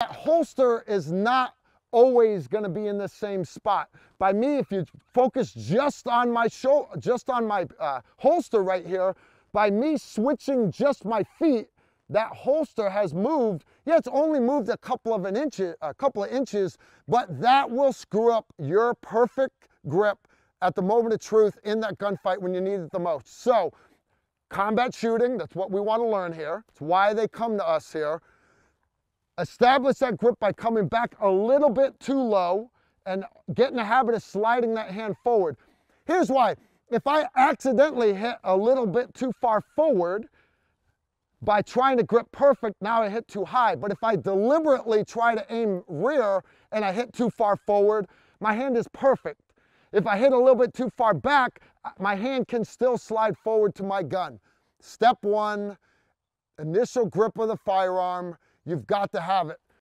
That holster is not always going to be in the same spot. By me, if you focus just on my show, just on my uh, holster right here, by me switching just my feet, that holster has moved. Yeah, it's only moved a couple of an inch, a couple of inches, but that will screw up your perfect grip at the moment of truth in that gunfight when you need it the most. So, combat shooting, that's what we want to learn here. It's why they come to us here. Establish that grip by coming back a little bit too low and get in the habit of sliding that hand forward. Here's why. If I accidentally hit a little bit too far forward, by trying to grip perfect, now I hit too high. But if I deliberately try to aim rear and I hit too far forward, my hand is perfect. If I hit a little bit too far back, my hand can still slide forward to my gun. Step one, initial grip of the firearm, you've got to have it.